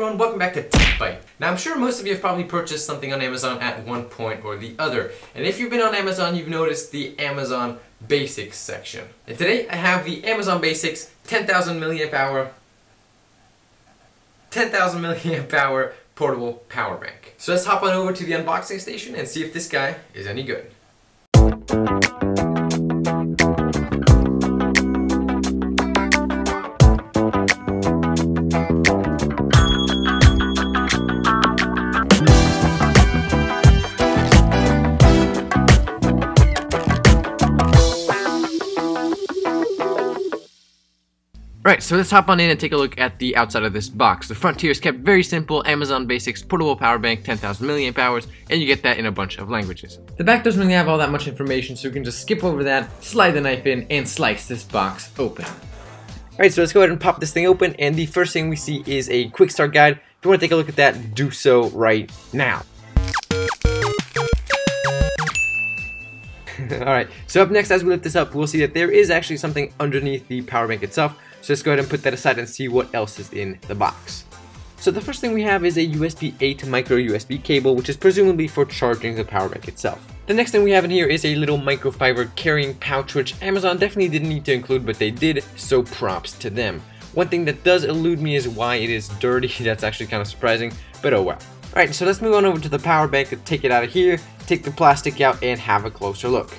everyone, welcome back to Tech TechByte. Now I'm sure most of you have probably purchased something on Amazon at one point or the other. And if you've been on Amazon, you've noticed the Amazon Basics section. And today I have the Amazon Basics 10,000 milliamp hour 10,000 milliamp hour portable power bank. So let's hop on over to the unboxing station and see if this guy is any good. Right, so let's hop on in and take a look at the outside of this box. The front here is kept very simple, Amazon Basics portable power bank, 10,000 milliamp hours, and you get that in a bunch of languages. The back doesn't really have all that much information, so we can just skip over that, slide the knife in, and slice this box open. Alright, so let's go ahead and pop this thing open, and the first thing we see is a quick start guide. If you want to take a look at that, do so right now. Alright, so up next as we lift this up, we'll see that there is actually something underneath the power bank itself. So let's go ahead and put that aside and see what else is in the box. So the first thing we have is a USB 8 micro USB cable, which is presumably for charging the power bank itself. The next thing we have in here is a little microfiber carrying pouch, which Amazon definitely didn't need to include, but they did, so props to them. One thing that does elude me is why it is dirty, that's actually kind of surprising, but oh well. Alright, so let's move on over to the power bank and take it out of here, take the plastic out, and have a closer look.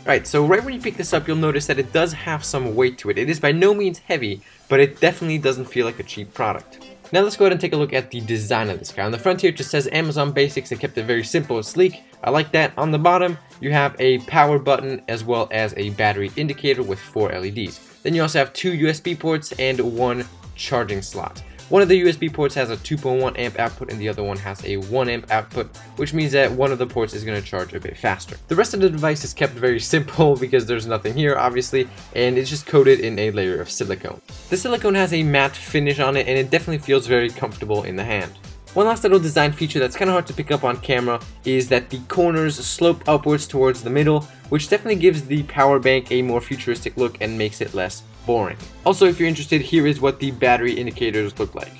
Alright, so right when you pick this up, you'll notice that it does have some weight to it. It is by no means heavy, but it definitely doesn't feel like a cheap product. Now let's go ahead and take a look at the design of this guy. On the front here it just says Amazon Basics. They kept it very simple and sleek. I like that. On the bottom, you have a power button as well as a battery indicator with four LEDs. Then you also have two USB ports and one charging slot. One of the USB ports has a 2.1 amp output and the other one has a 1 amp output, which means that one of the ports is going to charge a bit faster. The rest of the device is kept very simple because there's nothing here obviously, and it's just coated in a layer of silicone. The silicone has a matte finish on it and it definitely feels very comfortable in the hand. One last little design feature that's kind of hard to pick up on camera is that the corners slope upwards towards the middle, which definitely gives the power bank a more futuristic look and makes it less boring. Also, if you're interested, here is what the battery indicators look like.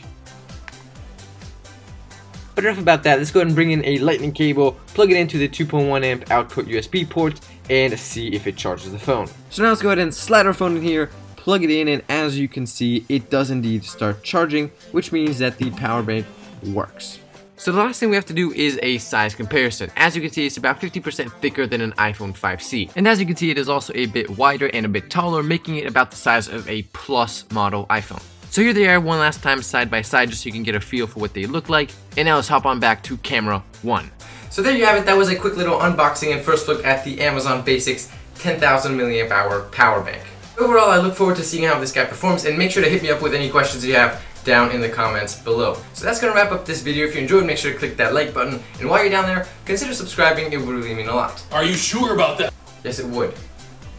But enough about that, let's go ahead and bring in a lightning cable, plug it into the 2.1 amp output USB port, and see if it charges the phone. So now let's go ahead and slide our phone in here, plug it in, and as you can see, it does indeed start charging, which means that the power bank works. So the last thing we have to do is a size comparison. As you can see, it's about 50% thicker than an iPhone 5C. And as you can see, it is also a bit wider and a bit taller, making it about the size of a Plus model iPhone. So here they are one last time side by side just so you can get a feel for what they look like. And now let's hop on back to camera one. So there you have it, that was a quick little unboxing and first look at the Amazon Basics 10,000 milliamp hour power bank. Overall, I look forward to seeing how this guy performs and make sure to hit me up with any questions you have down in the comments below. So that's going to wrap up this video. If you enjoyed, make sure to click that like button. And while you're down there, consider subscribing. It would really mean a lot. Are you sure about that? Yes, it would.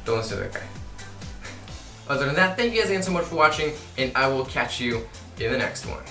Don't listen to that guy. Other than that, thank you guys again so much for watching, and I will catch you in the next one.